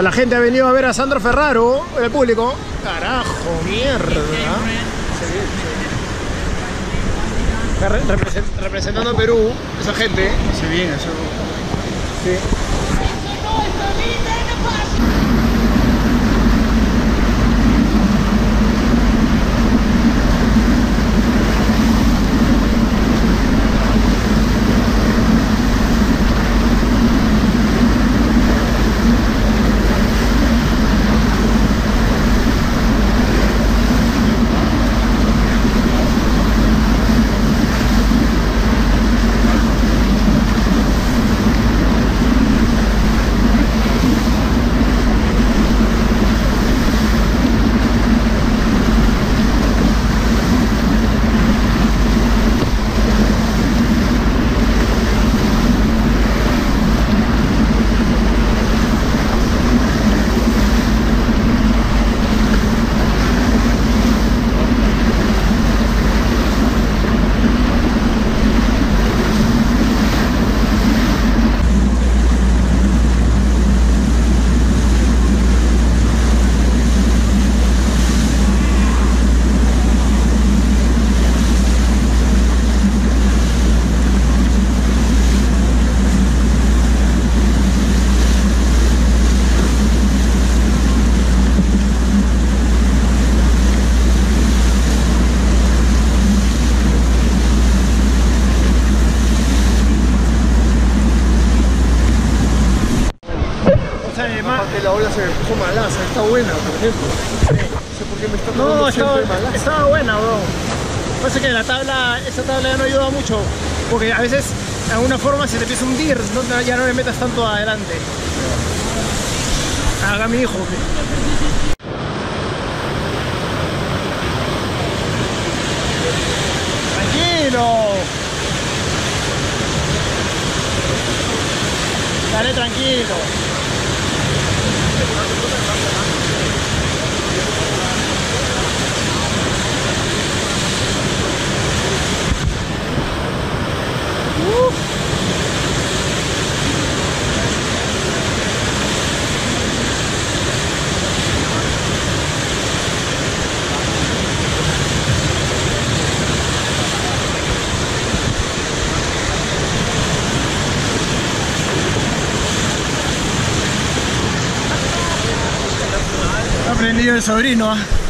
La gente ha venido a ver a Sandro Ferraro, el público. Carajo, mierda. Representando a Perú, esa gente. Sí, bien, eso. Sí. Malaza, está buena, por ejemplo. No sé por qué me está No, estaba, estaba buena, bro. Pasa que la tabla, esa tabla ya no ayuda mucho. Porque a veces, de alguna forma, se te empieza a hundir, no, ya no le metas tanto adelante. Haga mi hijo. Tranquilo. Dale tranquilo. Ha aprendido el sobrino. ¿ah?